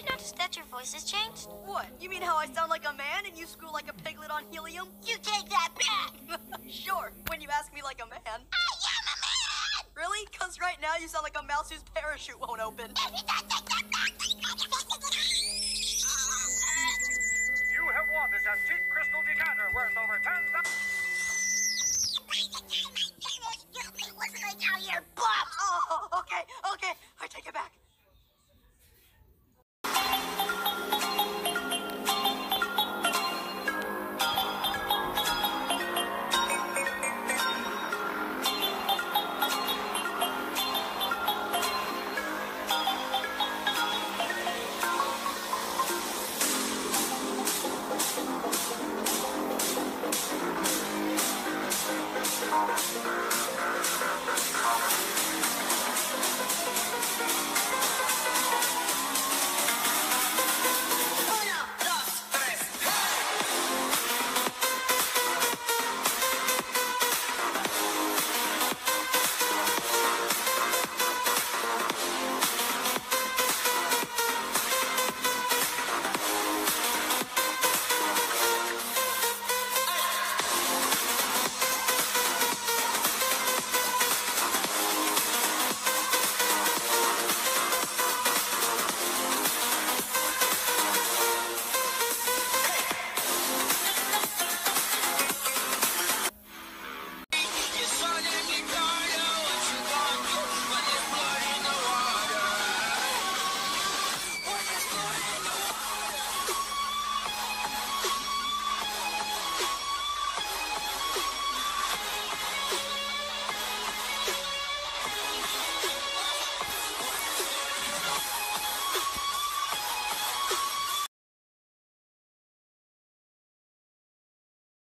you notice that your voice has changed? What? You mean how I sound like a man and you screw like a piglet on helium? You take that back! sure, when you ask me like a man. I am a man! Really? Because right now you sound like a mouse whose parachute won't open. You have won this antique crystal decanter worth over ten thousand. Wasn't I tell Okay. Okay.